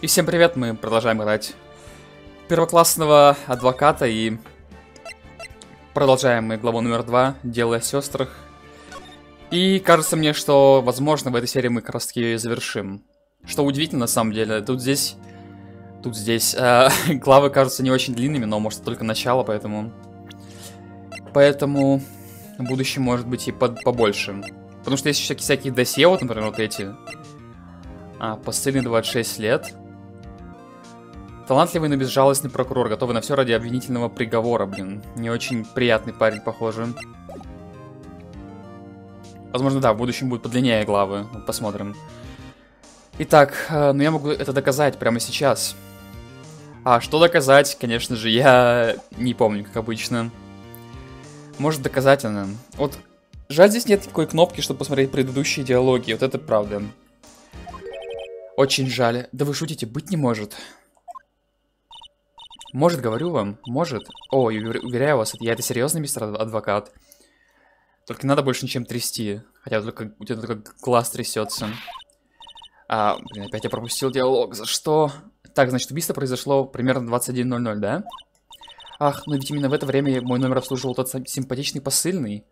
И всем привет, мы продолжаем играть первоклассного адвоката и продолжаем мы главу номер два, дело о сестрах. И кажется мне, что, возможно, в этой серии мы как раз таки завершим. Что удивительно, на самом деле, тут здесь... Тут здесь э, главы кажутся не очень длинными, но может только начало, поэтому... Поэтому в будущем может быть и под, побольше. Потому что есть всякие, всякие досье, вот, например, вот эти. А, посыльный 26 лет. Талантливый, но безжалостный прокурор, готовый на все ради обвинительного приговора, блин. Не очень приятный парень, похоже. Возможно, да, в будущем будут подлиннее главы. Посмотрим. Итак, э, ну я могу это доказать прямо сейчас. А что доказать, конечно же, я не помню, как обычно. Может доказать она. Вот, жаль, здесь нет такой кнопки, чтобы посмотреть предыдущие диалоги. Вот это правда. Очень жаль. Да вы шутите, быть не может. Может, говорю вам, может. О, уверяю вас, я это серьезный мистер адвокат. Только не надо больше ничем трясти. Хотя только, у тебя только глаз трясется. А, блин, опять я пропустил диалог. За что? Так, значит, убийство произошло примерно 21.00, да? Ах, ну ведь именно в это время мой номер обслуживал тот симпатичный посыльный.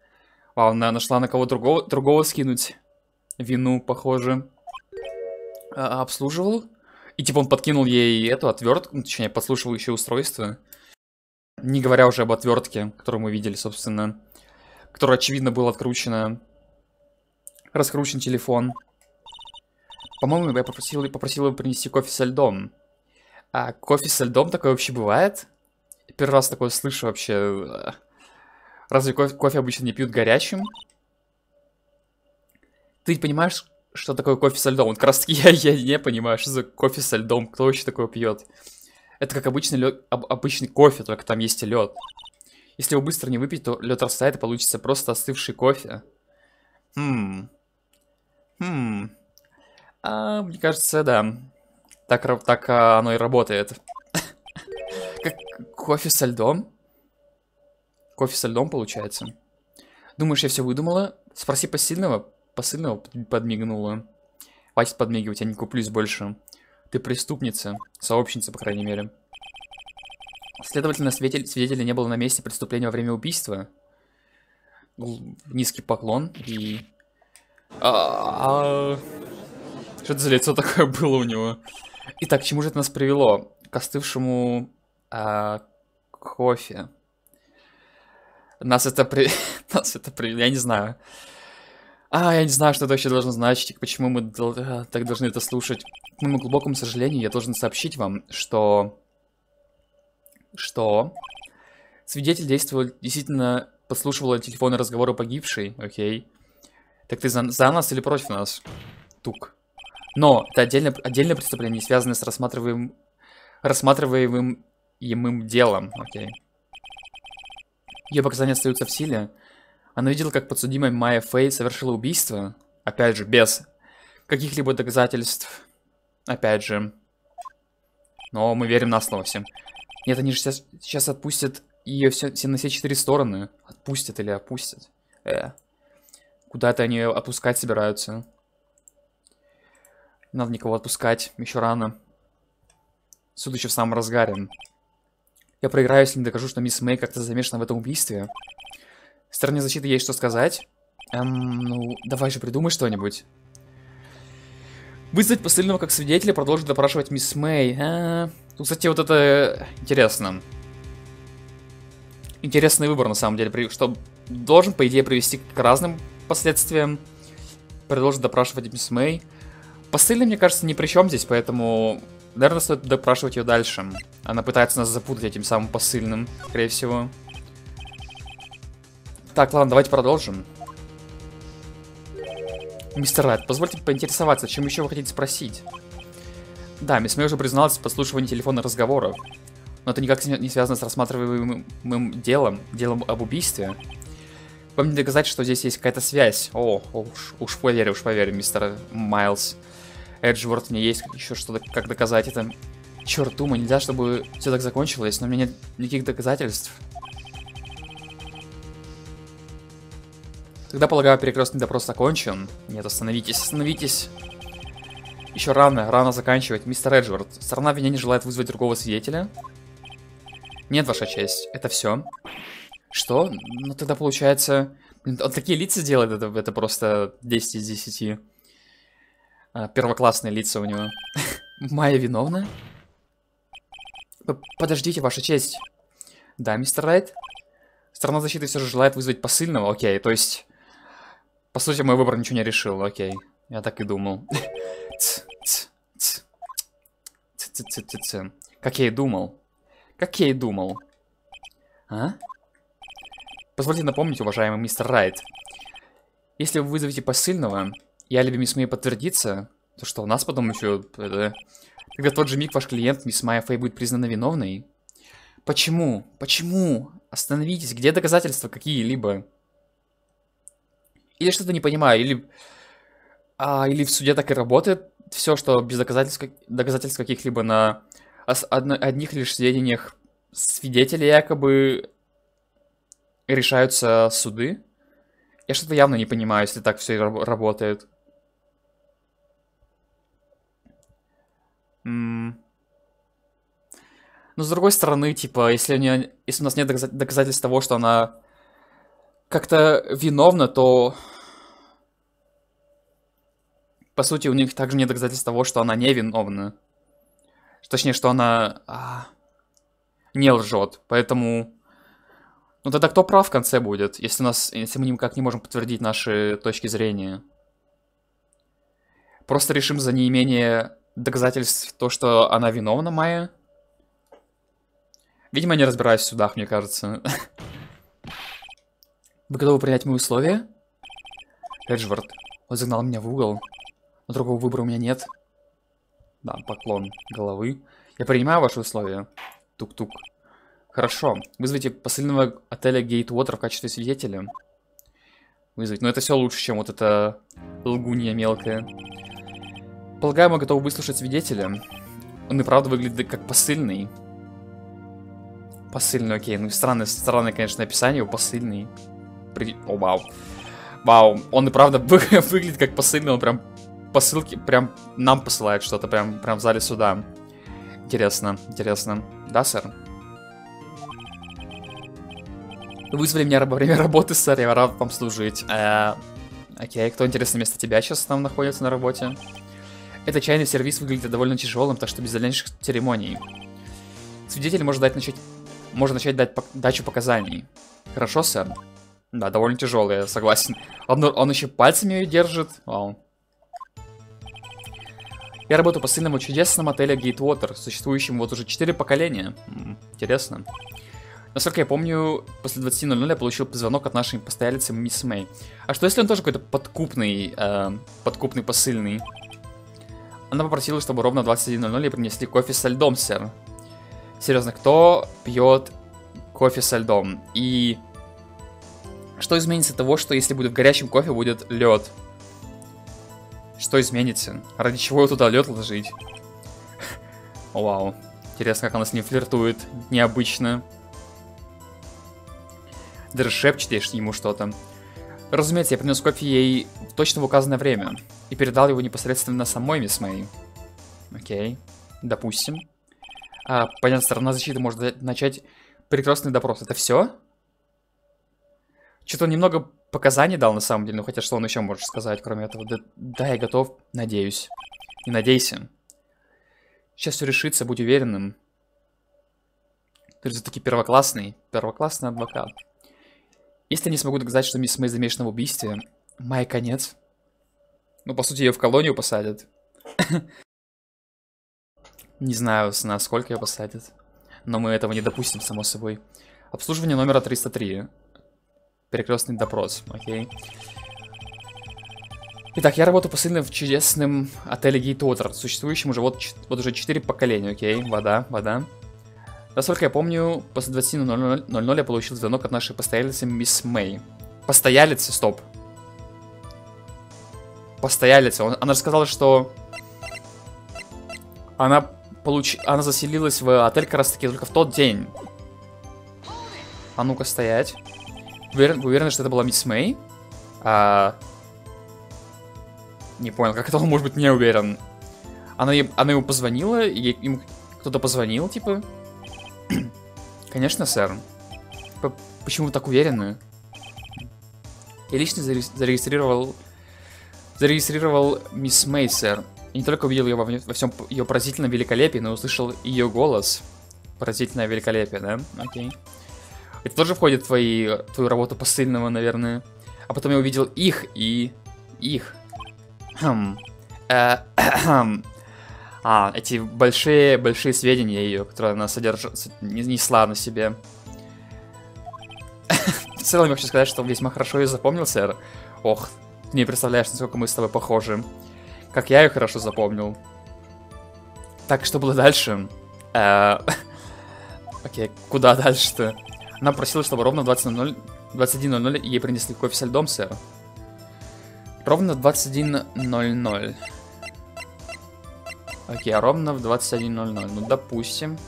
Вау, она нашла на кого другого, другого скинуть. Вину, похоже. А, обслуживал? И типа он подкинул ей эту отвертку, ну, точнее, подслушивающее устройство. Не говоря уже об отвертке, которую мы видели, собственно. Которая, очевидно, была откручена. Раскручен телефон. По-моему, я попросил, попросил его принести кофе со льдом. А кофе со льдом такое вообще бывает? Первый раз такое слышу вообще. Разве кофе, кофе обычно не пьют горячим? Ты понимаешь, что такое кофе со льдом. Вот как раз таки я, я не понимаю, что за кофе со льдом, кто вообще такое пьет. Это как обычный, лед, об, обычный кофе, только там есть и лед. Если его быстро не выпить, то лед растает и получится просто остывший кофе. Хм. Хм. А, мне кажется, да. Так, так а, оно и работает. Как кофе со льдом? Кофе со льдом получается. Думаешь, я все выдумала? Спроси посильного посыльного подмигнула. Хватит подмигивать, я не куплюсь больше. Ты преступница, сообщница, по крайней мере. Следовательно, свидетель, свидетеля не было на месте преступления во время убийства. Низкий поклон и... А -а -а... Что это за лицо такое было у него? Итак, чему же это нас привело? К остывшему а, кофе. Нас это при... нас это при... Я не знаю. А, я не знаю, что это вообще должно значить, почему мы э, так должны это слушать. К моему глубокому сожалению, я должен сообщить вам, что... Что... Свидетель действовал, действительно подслушивал телефонные разговоры погибшей, окей. Так ты за, за нас или против нас? Тук. Но это отдельное, отдельное преступление, связанное с рассматриваемым, рассматриваемым делом, окей. Ее показания остаются в силе, она видела, как подсудимая Майя Фэй совершила убийство. Опять же, без каких-либо доказательств. Опять же. Но мы верим на слово всем. Нет, они же сейчас, сейчас отпустят ее все, все на все четыре стороны. Отпустят или опустят. Э. Куда-то они отпускать собираются. Не надо никого отпускать. Еще рано. Суд еще в самом разгаре. Я проиграю, если не докажу, что мисс Мэй как-то замешана в этом убийстве. Стороне защиты есть что сказать. Эм, ну, давай же придумай что-нибудь. Вызвать посыльного как свидетеля, продолжить допрашивать мисс Мэй. А, тут, кстати, вот это интересно. Интересный выбор, на самом деле, что должен, по идее, привести к разным последствиям. Продолжить допрашивать мисс Мэй. Посыльный, мне кажется, ни при чем здесь, поэтому, наверное, стоит допрашивать ее дальше. Она пытается нас запутать этим самым посыльным, скорее всего. Так, ладно, давайте продолжим. Мистер Райт, позвольте поинтересоваться, чем еще вы хотите спросить? Да, мисс Мэй уже призналась в подслушивании телефонных разговоров. Но это никак не связано с рассматриваемым делом, делом об убийстве. Вам не доказать, что здесь есть какая-то связь. О, уж, уж поверю, уж поверю, мистер Майлз. Эджворд, мне есть еще что-то, как доказать это. Черт, думаю, нельзя, чтобы все так закончилось, но у меня нет никаких доказательств. Тогда, полагаю, перекрестный допрос окончен. Нет, остановитесь, остановитесь. Еще рано, рано заканчивать. Мистер Эджвард, сторона обвинения желает вызвать другого свидетеля? Нет, ваша честь, это все. Что? Ну тогда получается... Он такие лица делает, это, это просто 10 из 10. А, первоклассные лица у него. Майя виновна? Подождите, ваша честь. Да, мистер Райт? Сторона защиты все же желает вызвать посыльного, окей, то есть... По сути, мой выбор ничего не решил, окей. Я так и думал. Как я и думал. Как я и думал. А? Позвольте напомнить, уважаемый мистер Райт. Если вы вызовете посыльного, и алиби мисс Мэй подтвердится, то что у нас потом еще... Это, когда тот же миг ваш клиент, мисс Майя Фэй, будет признана виновной? Почему? Почему? Остановитесь, где доказательства какие-либо? Или что-то не понимаю, или... А, или в суде так и работает все, что без доказательств, доказательств каких-либо на одних лишь сведениях свидетелей якобы решаются суды. Я что-то явно не понимаю, если так все работает. Но с другой стороны, типа, если, не, если у нас нет доказательств того, что она как-то виновна, то... По сути, у них также нет доказательств того, что она не виновна. Точнее, что она а, не лжет. Поэтому... Ну тогда кто прав в конце будет, если, нас, если мы никак не можем подтвердить наши точки зрения? Просто решим за неимение доказательств то, что она виновна, Майя? Видимо, не разбираюсь в судах, мне кажется. Вы готовы принять мои условия? Эджвард, он загнал меня в угол. Но другого выбора у меня нет. Да, поклон головы. Я принимаю ваши условия. Тук-тук. Хорошо. Вызовите посыльного отеля Гейтвотер в качестве свидетеля. Вызвать. Но это все лучше, чем вот эта лгунья мелкая. Полагаю, мы готовы выслушать свидетеля. Он и правда выглядит как посыльный. Посыльный, окей. Ну, странное, странное, конечно, описание его посыльный. При... О, вау. Вау, он и правда вы... выглядит как посыльный, он прям посылки, прям нам посылает что-то, прям, прям в зале суда. Интересно, интересно. Да, сэр? Вызвали меня во время работы, сэр, я рад вам служить. Э, окей, кто, интересно, вместо тебя сейчас там находится на работе? Этот чайный сервис выглядит довольно тяжелым, так что без дальнейших церемоний. Свидетель может дать начать... Может начать дать по... дачу показаний. Хорошо, сэр? Да, довольно тяжелый, я согласен. Он, он еще пальцами ее держит. Вау. Я работаю по сильному чудесном отеле Gatewater, существующем вот уже 4 поколения. Интересно. Насколько я помню, после 20.00 я получил звонок от нашей постоялицы Мисс Мэй. А что если он тоже какой-то подкупный, э, подкупный посыльный? Она попросила, чтобы ровно в 21.00 принесли кофе со льдом, сэр. Серьезно, кто пьет кофе со льдом? И что изменится того, что если будет в горячем кофе, будет лед? Что изменится? Ради чего туда лед ложить? Вау. Интересно, как она с ним флиртует. Необычно. Даже шепчет ему что-то. Разумеется, я принес кофе ей в точно в указанное время. И передал его непосредственно самой мисс Мэй. Окей. Допустим. А, понятно, сторона защиты может начать прекрасный допрос. Это все? Что-то он немного показаний дал на самом деле, ну хотя что он еще может сказать, кроме этого? Да, да, я готов, надеюсь. И надейся. Сейчас все решится, будь уверенным. Ты же таки первоклассный, первоклассный адвокат. Если не смогу доказать, что мисс Мэй замешана в убийстве, май конец. Ну, по сути, ее в колонию посадят. Не знаю, на сколько ее посадят. Но мы этого не допустим, само собой. Обслуживание номера 303. Перекрестный допрос, окей. Итак, я работаю посыльным в чудесном отеле Гейтотер, существующем уже вот, вот уже 4 поколения, окей. Вода, вода. Насколько я помню, после 20.00 я получил звонок от нашей постоялицы мисс Мэй. Постоялицы, стоп. Постоялица. Он, она рассказала, что она получ... она заселилась в отель как раз таки только в тот день. А ну-ка стоять. Уверен, уверен, что это была мисс Мэй? А... Не понял, как это он может быть не уверен? Она, она ему позвонила, и ему кто-то позвонил, типа. Конечно, сэр. П- почему вы так уверены? Я лично зарегис- зарегистрировал... Зарегистрировал мисс Мэй, сэр. И не только увидел ее во, во всем ее поразительном великолепии, но услышал ее голос. Поразительное великолепие, да? Окей. Это тоже входит в твои, твою работу посыльного, наверное. А потом я увидел их и... Их. Хм. Э, кхм. А, эти большие, большие сведения ее, которые она содержит, не- несла на себе. В целом, я хочу сказать, что весьма хорошо ее запомнил, сэр. Ох, ты не представляешь, насколько мы с тобой похожи. Как я ее хорошо запомнил. Так, что было дальше? Э, Окей, куда дальше-то? Она просила, чтобы ровно в 20.00 21.00 ей принесли кофе со льдом, сэр. Ровно в 21.00. Окей, а ровно в 21.00. Ну, допустим.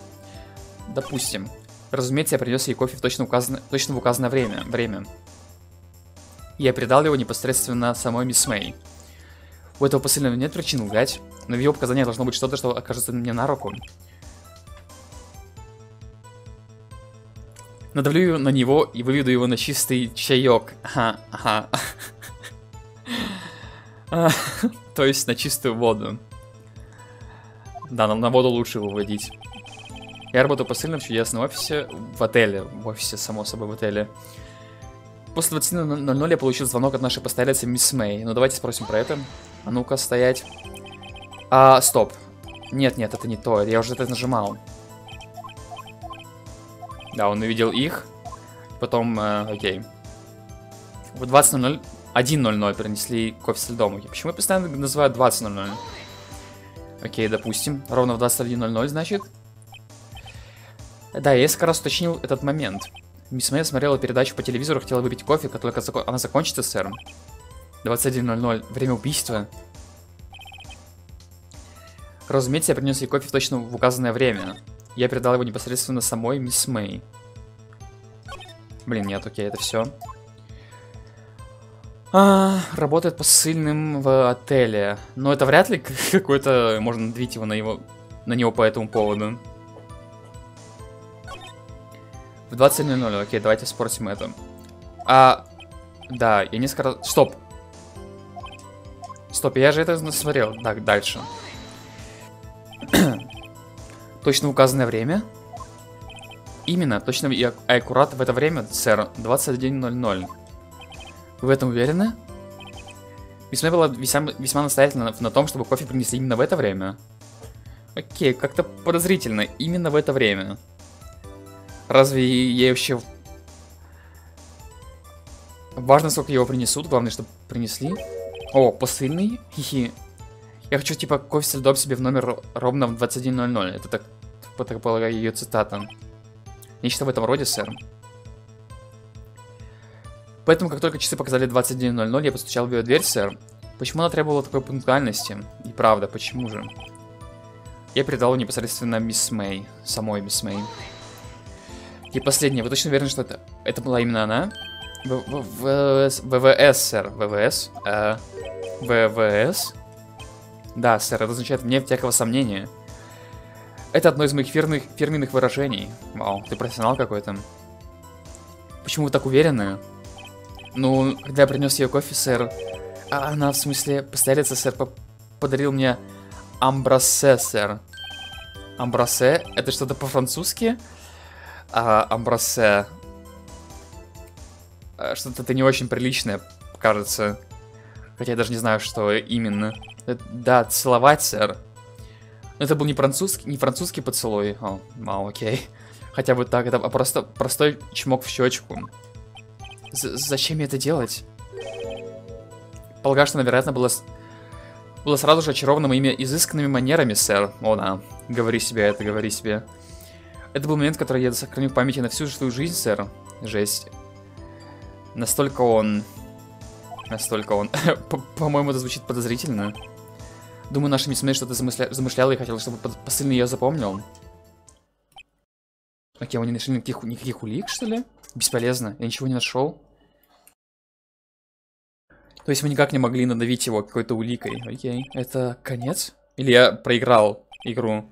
Допустим. Разумеется, я принес ей кофе в точно, указанное, точно в указанное время. время. Я передал его непосредственно самой мисс Мэй. У этого посыльного нет причин лгать, но в его показаниях должно быть что-то, что окажется мне на руку. Надавлю на него и выведу его на чистый чаек. Ага, ага. А, То есть на чистую воду. Да, на, на воду лучше выводить. Я работаю посыльным в чудесном офисе в отеле. В офисе, само собой, в отеле. После 20.00 я получил звонок от нашей постоялицы мисс Мэй. Ну, давайте спросим про это. А ну-ка, стоять. А, стоп. Нет, нет, это не то. Я уже это нажимал. Да, он увидел их. Потом, э, окей. В 20.00, 1.00 принесли кофе со льдом. Окей, Почему я постоянно называю 20.00? Окей, допустим. Ровно в 21.00, значит. Да, я несколько раз уточнил этот момент. Мисс Мэй смотрела передачу по телевизору, хотела выпить кофе, как только зако- она закончится, сэр. 21.00, время убийства. Разумеется, я принес ей кофе точно в указанное время. Я передал его непосредственно самой мисс Мэй. Блин, нет, окей, это все. А, работает посыльным в отеле. Но это вряд ли какой-то... Можно надавить его на, его, на него по этому поводу. В 20.00, окей, давайте спросим это. А, да, я несколько раз... Стоп. Стоп, я же это смотрел. Так, дальше. Точно указанное время? Именно, точно и ак- аккурат в это время, сэр, 21.00. Вы в этом уверены? Мисс была весьма, весьма настоятельна на, том, чтобы кофе принесли именно в это время. Окей, как-то подозрительно, именно в это время. Разве ей вообще... Важно, сколько его принесут, главное, чтобы принесли. О, посыльный? Хихи. Я хочу, типа, кофе со льдом себе в номер ро- ровно в 21.00. Это так, по- так полагаю, ее цитата. Нечто в этом роде, сэр. Поэтому, как только часы показали 21.00, я постучал в ее дверь, сэр. Почему она требовала такой пунктуальности? И правда, почему же? Я передал непосредственно мисс Мэй. Самой мисс Мэй. И последнее. Вы точно уверены, что это, это была именно она? ВВС, сэр. ВВС? Э, ВВС? Да, сэр, это означает вне всякого сомнения. Это одно из моих фирменных, фирменных выражений. Вау, ты профессионал какой-то. Почему вы так уверены? Ну, когда я принес ее кофе, сэр, а она, в смысле, постоялица, сэр, по- подарил мне амбрасе, сэр. Амбрасе? Это что-то по-французски? А, амбрасе. А, Что-то это не очень приличное, кажется. Хотя я даже не знаю, что именно. Э, Да, целовать, сэр. Но это был не французский, не французский поцелуй. О, а, окей. Хотя бы так, это просто простой чмок в щечку. З- зачем это делать? Полагаю, что, она, вероятно, была, была сразу же очарована моими изысканными манерами, сэр. О, да. Говори себе это, говори себе. Это был момент, который я сохраню в памяти на всю свою жизнь, сэр. Жесть. Настолько он... Настолько он... По- По-моему, это звучит подозрительно. Думаю, наша мисс что-то замысля- замышляла и хотела, чтобы посыльный ее запомнил. Окей, мы не нашли никаких, никаких улик, что ли? Бесполезно, я ничего не нашел. То есть мы никак не могли надавить его какой-то уликой. Окей, это конец? Или я проиграл игру?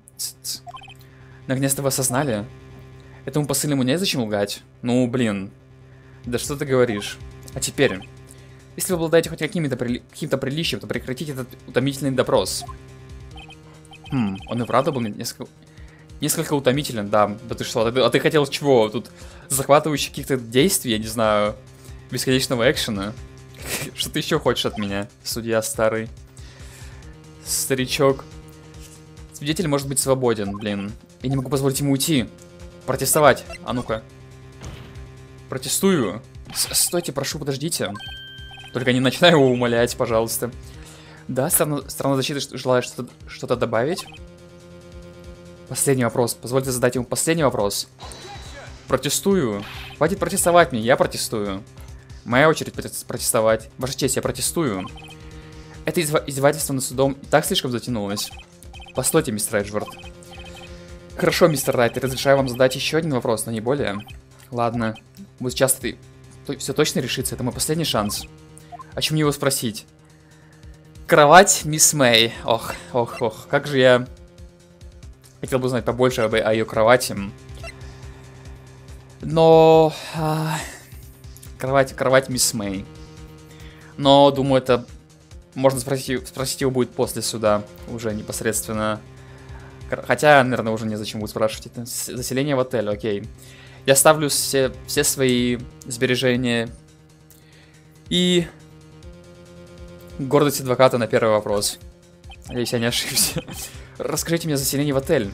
Наконец-то вы осознали? Этому посыльному незачем лгать? Ну, блин. Да что ты говоришь? А теперь, если вы обладаете хоть каким-то при... каким приличием, то прекратите этот утомительный допрос. Хм, он и правда был несколько... Несколько утомителен, да. Да ты что, а ты, а ты хотел чего? Тут захватывающих каких-то действий, я не знаю, бесконечного экшена. Что ты еще хочешь от меня, судья старый? Старичок. Свидетель может быть свободен, блин. Я не могу позволить ему уйти. Протестовать. А ну-ка. Протестую. С Стойте, прошу, подождите. Только не начинай его умолять, пожалуйста. Да, страна, страна защиты желает что-то что добавить? Последний вопрос. Позвольте задать ему последний вопрос. Протестую. Хватит протестовать мне, я протестую. Моя очередь протестовать. Ваша честь, я протестую. Это издевательство над судом и так слишком затянулось. Постойте, мистер Эджвард. Хорошо, мистер Райт, разрешаю вам задать еще один вопрос, но не более. Ладно. Вот сейчас ты все точно решится, это мой последний шанс. О чем его спросить? Кровать мисс Мэй. Ох, ох, ох, как же я хотел бы узнать побольше об, о ее кровати. Но... А, кровать, кровать мисс Мэй. Но, думаю, это... Можно спросить, спросить его будет после суда. Уже непосредственно. Хотя, наверное, уже незачем будет спрашивать. Это заселение в отель, окей. Я ставлю все, все свои сбережения. И... Гордость адвоката на первый вопрос. Если я не ошибся. Расскажите мне заселение в отель.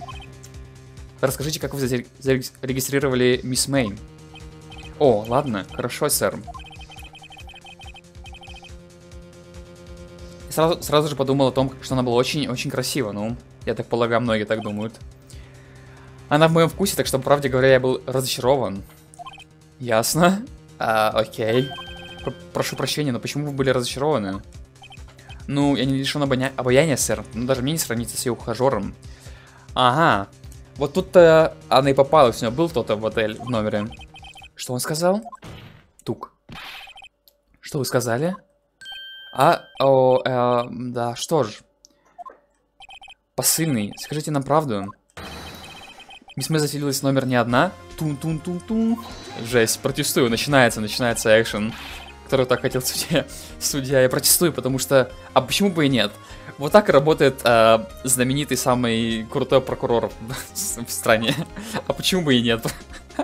Расскажите, как вы зарегистрировали мисс Мэй. О, ладно, хорошо, сэр. Сразу, сразу же подумал о том, что она была очень-очень красива, ну, я так полагаю, многие так думают. Она в моем вкусе, так что, правде говоря, я был разочарован. Ясно. А, окей. Пр прошу прощения, но почему вы были разочарованы? Ну, я не лишен обоня... обаяния, сэр. Ну, даже мне не сравнится с ее ухажером. Ага. Вот тут-то она и попалась. У нее был кто-то в отель, в номере. Что он сказал? Тук. Что вы сказали? А, о, э, да, что ж. Посыльный, скажите нам правду. Мисс Мэй заселилась в номер не одна. Тун-тун-тун-тун. Жесть, протестую, начинается, начинается экшен которую так хотел судья. Судья, я протестую, потому что... А почему бы и нет? Вот так работает э, знаменитый самый крутой прокурор в стране. А почему бы и нет?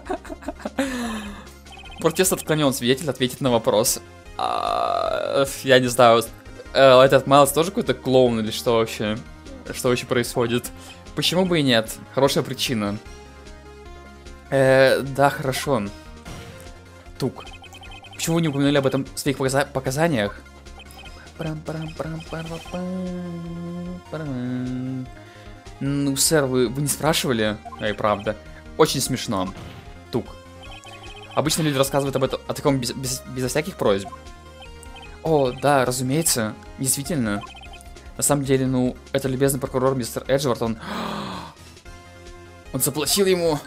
Протест отклонен, свидетель ответит на вопрос. А, я не знаю, э, этот Майлз тоже какой-то клоун или что вообще? Что вообще происходит? Почему бы и нет? Хорошая причина. Э, да, хорошо. Тук. Почему вы не упомянули об этом в своих показа показаниях? Ну, сэр, вы, вы не спрашивали? Эй, правда. Очень смешно. Тук. Обычно люди рассказывают об этом о таком без, без, безо всяких просьб. О, да, разумеется. Действительно. На самом деле, ну, это любезный прокурор мистер Эджвард, он... Он заплатил ему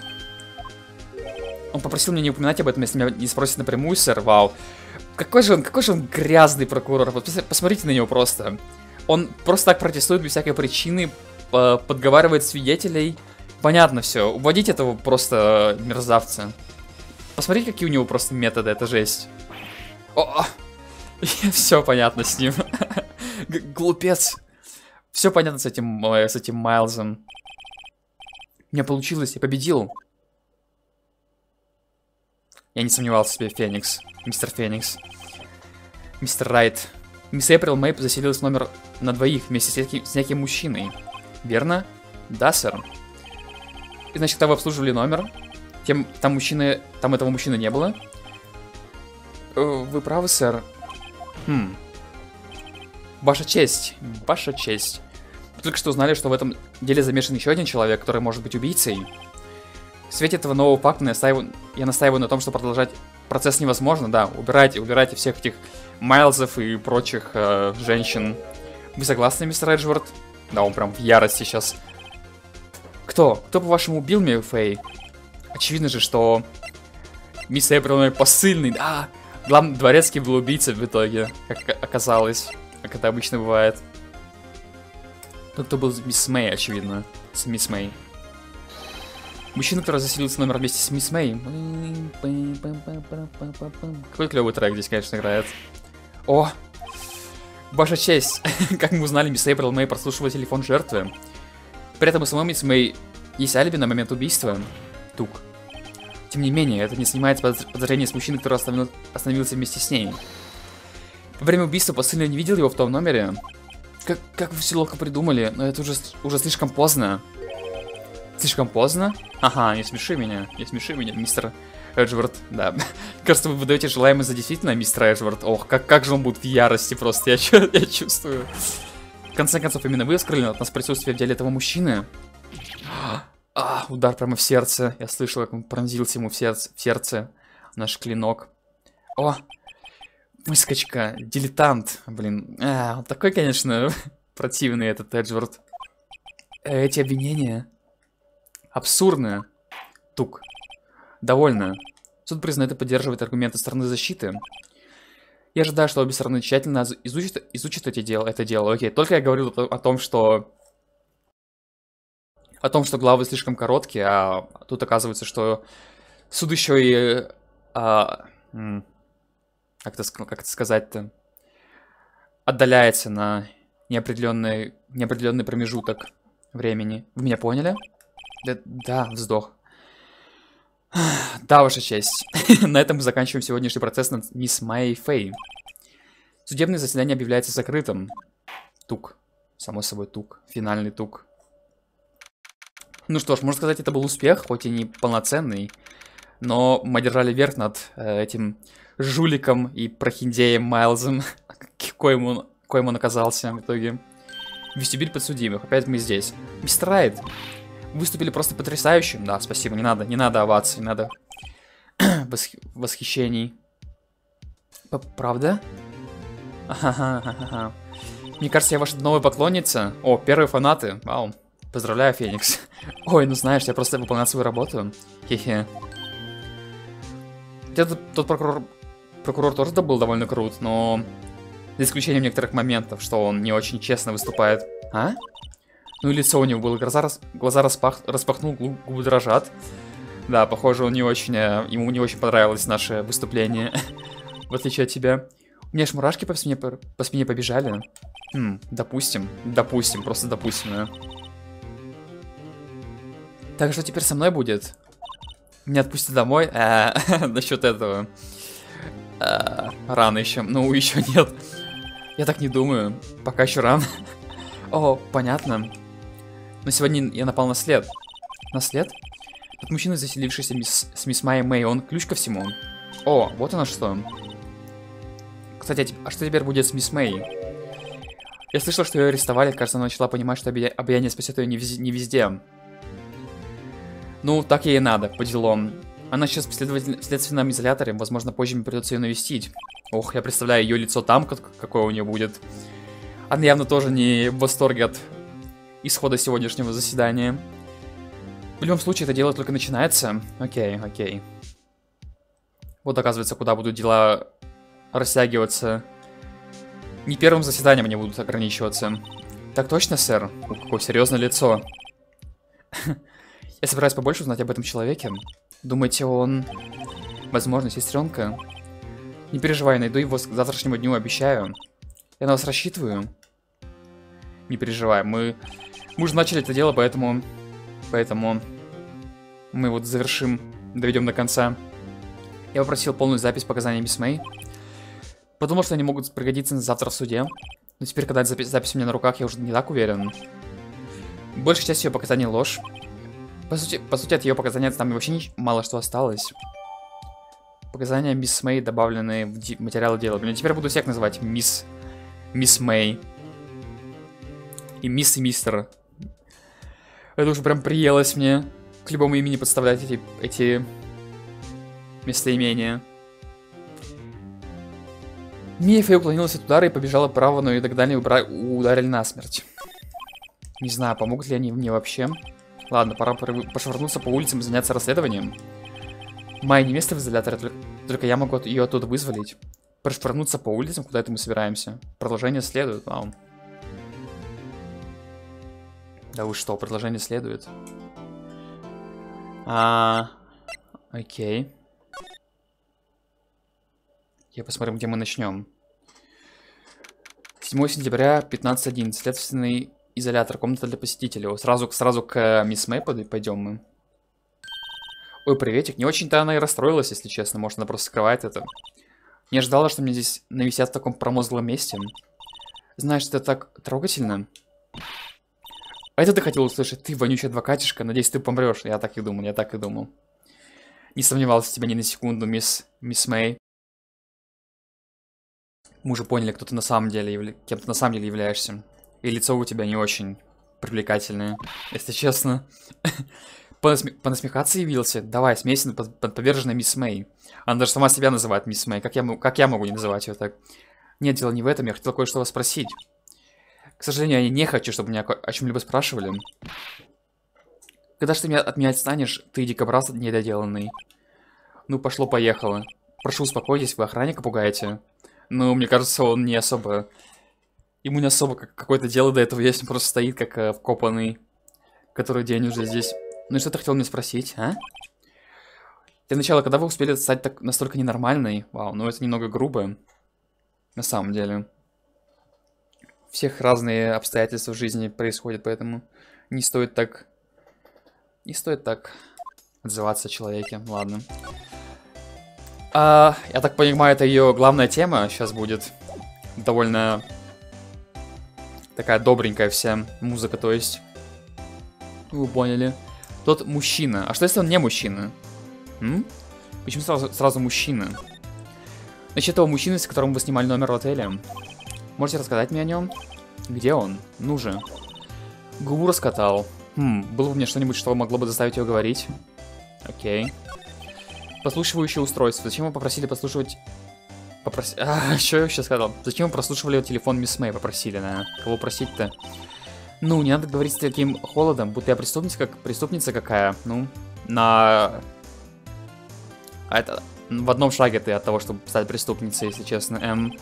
он попросил меня не упоминать об этом, если меня не спросит напрямую, сэр, вау. Какой же он, какой же он грязный прокурор. Посмотрите на него просто. Он просто так протестует без всякой причины, подговаривает свидетелей. Понятно все. Уводить этого просто мерзавца. Посмотрите, какие у него просто методы, это жесть. О, все понятно с ним. Глупец. Все понятно с этим, э, с этим Майлзом. У меня получилось, я победил. Я не сомневался в себе, Феникс. Мистер Феникс. Мистер Райт. Мисс Эприл Мэйп заселилась в номер на двоих вместе с, неким, с неким мужчиной. Верно? Да, сэр. И, значит, когда вы обслуживали номер, тем, там мужчины, там этого мужчины не было? Э, вы правы, сэр. Хм. Ваша честь. Ваша честь. Вы только что узнали, что в этом деле замешан еще один человек, который может быть убийцей. В свете этого нового факта настаиваю, я настаиваю на том, что продолжать процесс невозможно, да. Убирайте, убирайте всех этих Майлзов и прочих э, женщин. Вы согласны, мистер Эджвард? Да, он прям в ярости сейчас. Кто? Кто, по-вашему, убил Мию Фэй? Очевидно же, что мисс Эбрил посыльный. Да, главный дворецкий был убийцей в итоге, как оказалось. Как это обычно бывает. Тот, кто был мисс Мэй, очевидно. С мисс Мэй. Мужчина, который заселился номер вместе с мисс Мэй. Какой клевый трек здесь, конечно, играет. О! Ваша честь! как мы узнали, мисс Эйприл Мэй прослушивала телефон жертвы. При этом у самой мисс Мэй есть алиби на момент убийства. Тук. Тем не менее, это не снимает подозрения с мужчины, который остановил, остановился вместе с ней. Во время убийства посыльный не видел его в том номере. Как, как вы все ловко придумали, но это уже, уже слишком поздно. Слишком поздно? Ага, не смеши меня, не смеши меня, мистер Эджвард, да. Кажется, вы выдаете желаемое за действительно, мистер Эджвард. Ох, как, как же он будет в ярости просто, я, я чувствую. В конце концов, именно вы скрыли от нас присутствие в деле этого мужчины. А, удар прямо в сердце. Я слышал, как он пронзился ему в сердце, в сердце наш клинок. О, выскочка, дилетант. Блин, а, он такой, конечно, противный этот Эджвард. Эти обвинения абсурдны. Тук. Довольно. Суд признает и поддерживает аргументы стороны защиты. Я ожидаю, что обе стороны тщательно изучат, изучат эти дел, это дело. Окей, только я говорил о том, что о том, что главы слишком короткие, а тут оказывается, что суд еще и... А, как это, как сказать-то? Отдаляется на неопределенный, неопределенный промежуток времени. Вы меня поняли? Да, да, вздох. Да, ваша честь. на этом мы заканчиваем сегодняшний процесс над мисс Майей Фэй. Судебное заседание объявляется закрытым. Тук. Само собой, тук. Финальный тук. Ну что ж, можно сказать, это был успех, хоть и не полноценный. Но мы держали верх над э, этим жуликом и прохиндеем Майлзом, коим он, коим он оказался в итоге. Вестибюль подсудимых, опять мы здесь. Мистер Райт, выступили просто потрясающим. Да, спасибо, не надо, не надо оваций, не надо восх... восхищений. П Правда? Мне кажется, я ваша новая поклонница. О, первые фанаты. Вау. Поздравляю, Феникс. Ой, ну знаешь, я просто выполнял свою работу. Хе-хе. Тот, тот прокурор, прокурор тоже был довольно крут, но... За исключением некоторых моментов, что он не очень честно выступает. А? Ну и лицо у него было, глаза, рас... глаза распах... распахнул, губы дрожат. Да, похоже, он не очень... Э, ему не очень понравилось наше выступление. В отличие от тебя. У меня аж мурашки по спине, по спине побежали. Хм, допустим. Допустим, просто допустим, да. Так что теперь со мной будет? Меня отпустят домой? А, насчет этого. А, рано еще. Ну, еще нет. Я так не думаю. Пока еще рано. О, понятно. Но сегодня я напал на след. На след? Тот мужчина, заселившийся мисс, с мисс Майей Мэй, он ключ ко всему. О, вот оно что. Кстати, а что теперь будет с мисс Мэй? Я слышал, что ее арестовали, кажется, она начала понимать, что обаяние спасет ее не, вез не везде. Ну, так ей и надо, по делам. Она сейчас в следственном изоляторе, возможно, позже мне придется ее навестить. Ох, я представляю ее лицо там, как какое у нее будет. Она явно тоже не в восторге от исхода сегодняшнего заседания. В любом случае, это дело только начинается. Окей, окей. Вот оказывается, куда будут дела растягиваться. Не первым заседанием они будут ограничиваться. Так точно, сэр? Какое серьезное лицо. Я собираюсь побольше узнать об этом человеке. Думаете, он... Возможно, сестренка? Не переживай, найду его к завтрашнему дню, обещаю. Я на вас рассчитываю. Не переживай, мы... Мы уже начали это дело, поэтому... Поэтому... Мы вот завершим, доведем до конца. Я попросил полную запись показаний мисс Мэй. Подумал, что они могут пригодиться завтра в суде. Но теперь, когда запись, запись у меня на руках, я уже не так уверен. Большая часть ее показаний ложь. По сути, по сути, от ее показаний там вообще не, мало что осталось. Показания мисс Мэй добавлены в материалы дела. Блин, теперь буду всех называть мисс... Мисс Мэй. И мисс и мистер. Это уже прям приелось мне к любому имени подставлять эти, эти местоимения. Мия Фэй уклонилась от удара и побежала право, но и тогда не ударили насмерть. Не знаю, помогут ли они мне вообще. Ладно, пора пошвырнуться по улицам и заняться расследованием. Майя не место в изоляторе, только, только я могу ее оттуда вызволить. Прошвырнуться по улицам, куда это мы собираемся. Продолжение следует, вау. Да вы что, предложение следует. А, окей. Я посмотрим, где мы начнем. 7 сентября, 15.11. Следственный изолятор, комната для посетителей. Сразу, сразу к э, мисс Мэй пойдем мы. Ой, приветик. Не очень-то она и расстроилась, если честно. Может, она просто скрывает это. Не ожидала, что мне здесь нависят в таком промозглом месте. Знаешь, это так трогательно. А это ты хотел услышать? Ты, вонючий адвокатишка. Надеюсь, ты помрешь. Я так и думал, я так и думал. Не сомневался в тебе ни на секунду, мисс, мисс Мэй. Мы уже поняли, кто ты на самом деле, кем ты на самом деле являешься. И лицо у тебя не очень привлекательное, если честно. Понасме... Понасмехаться явился? Давай, смейся под, под поверженной мисс Мэй. Она даже сама себя называет мисс Мэй. Как я, как я могу не называть ее так? Нет, дело не в этом, я хотел кое-что вас спросить. К сожалению, я не хочу, чтобы меня о чем-либо спрашивали. Когда же ты меня, от меня отстанешь, ты дикобраз недоделанный. Ну, пошло-поехало. Прошу, успокойтесь, вы охранника пугаете. Ну, мне кажется, он не особо... Ему не особо какое-то дело до этого есть, он просто стоит как э, вкопанный. Который день уже здесь. Ну и что ты хотел мне спросить, а? Для начала, когда вы успели стать так настолько ненормальной? Вау, ну это немного грубо. На самом деле всех разные обстоятельства в жизни происходят, поэтому не стоит так... Не стоит так отзываться о человеке, ладно. А, я так понимаю, это ее главная тема сейчас будет. Довольно такая добренькая вся музыка, то есть. Вы поняли. Тот мужчина. А что если он не мужчина? М? Почему сразу, сразу мужчина? Значит, этого мужчины, с которым вы снимали номер в отеле. Можете рассказать мне о нем? Где он? Ну же. Губу раскатал. Хм, было бы мне что-нибудь, что могло бы заставить его говорить? Окей. Послушивающее устройство. Зачем вы попросили послушивать... Попроси... А, что я сейчас сказал? Зачем вы прослушивали телефон Мисс Мэй? Попросили, наверное. Кого просить-то? Ну, не надо говорить с таким холодом, будто я преступница, как преступница какая. Ну, на... А это... В одном шаге ты от того, чтобы стать преступницей, если честно. Эм...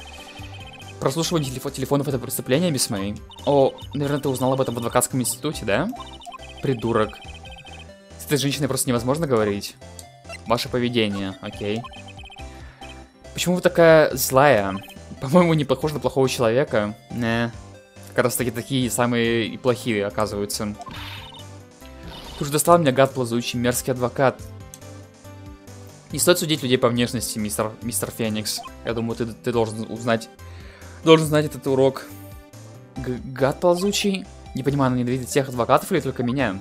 Прослушивание телефо телефонов это преступление, мисс Мэй? О, наверное, ты узнал об этом в адвокатском институте, да? Придурок. С этой женщиной просто невозможно говорить. Ваше поведение, окей. Почему вы такая злая? По-моему, не похож на плохого человека. Не. Как раз таки такие самые и плохие, оказываются. Ты уже достал меня, гад плазучий, мерзкий адвокат. Не стоит судить людей по внешности, мистер, мистер Феникс. Я думаю, ты, ты должен узнать Должен знать этот урок. Г гад ползучий? Не понимаю, он ненавидит всех адвокатов или только меня?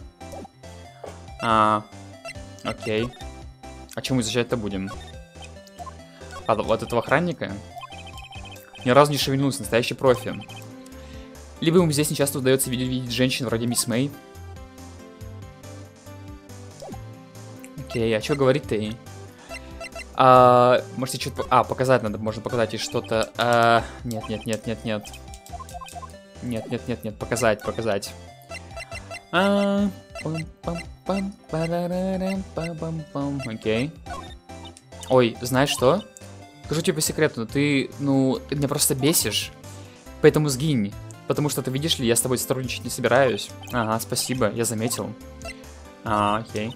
А, окей. А чем изучать-то будем? А, вот этого охранника? Ни разу не шевельнулся, настоящий профи. Либо ему здесь нечасто удается видеть, видеть женщин вроде мисс Мэй. Окей, а что говорить-то ей? А, можете что-то... А, показать надо, можно показать и что-то... А, нет, нет, нет, нет, нет. Нет, нет, нет, нет, показать, показать. А, Окей. Ой, знаешь что? Скажу тебе по секрету, ты, ну, ты меня просто бесишь. Поэтому сгинь. Потому что ты видишь ли, я с тобой сотрудничать не собираюсь. Ага, спасибо, я заметил. А, окей.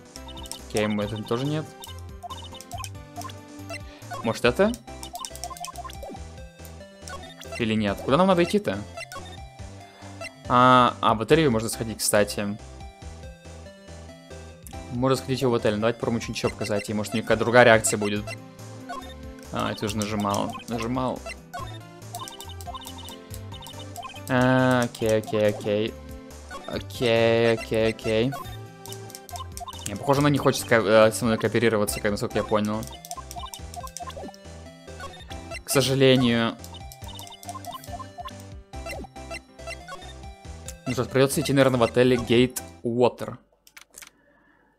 Окей, мы это тоже нет. Может это? Или нет? Куда нам надо идти-то? А, а, отель можно сходить, кстати. Можно сходить в отель. Давайте попробуем что-нибудь показать. И может у какая-то другая реакция будет. А, это уже нажимал. Нажимал. А, окей, окей, окей. Окей, окей, окей. Похоже, она не хочет э, со мной кооперироваться, насколько я понял сожалению. Ну что, придется идти, наверное, в отеле Gate Water.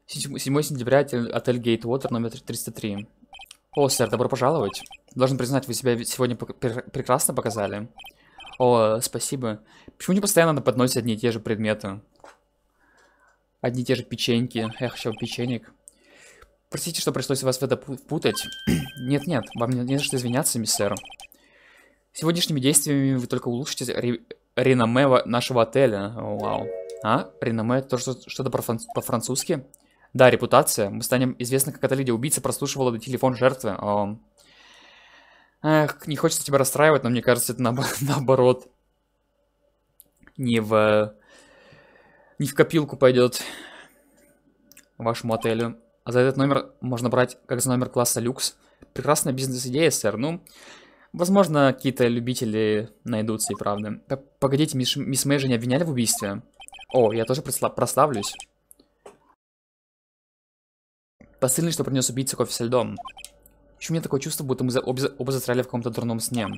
7 сентября, отель Gate Water, номер 303. О, сэр, добро пожаловать. Должен признать, вы себя сегодня прекрасно показали. О, спасибо. Почему не постоянно на подносе одни и те же предметы? Одни и те же печеньки. Я хочу печенек. Простите, что пришлось вас в это впутать. Нет-нет, вам не, не за что извиняться, миссер. Сегодняшними действиями вы только улучшите ре реноме нашего отеля. О, вау. А? Реноме то, что, что-то по-французски? Да, репутация. Мы станем известны, как эта леди-убийца прослушивала до телефон жертвы. О. Эх, не хочется тебя расстраивать, но мне кажется, это на, наоборот. Не в... Не в копилку пойдет вашему отелю. А за этот номер можно брать как за номер класса люкс. Прекрасная бизнес-идея, сэр. Ну, возможно, какие-то любители найдутся и правда. Погодите, мисс, мисс Мэй же не обвиняли в убийстве? О, я тоже прославлюсь. Посыльный, что принес убийца кофе со льдом. Почему у меня такое чувство, будто мы за, оба, оба застряли в каком-то дурном сне?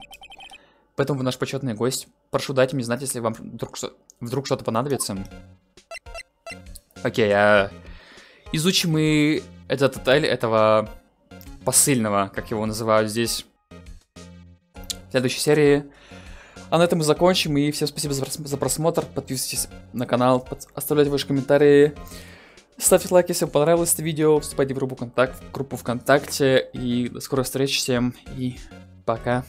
Поэтому вы наш почетный гость. Прошу дайте мне знать, если вам вдруг что-то понадобится. Окей, а... Изучим мы этот отель этого посыльного, как его называют здесь. В следующей серии. А на этом мы закончим. И всем спасибо за просмотр. Подписывайтесь на канал, оставляйте ваши комментарии. Ставьте лайк, если вам понравилось это видео. Вступайте в группу, контакт, группу ВКонтакте. И до скорой встречи всем. И пока.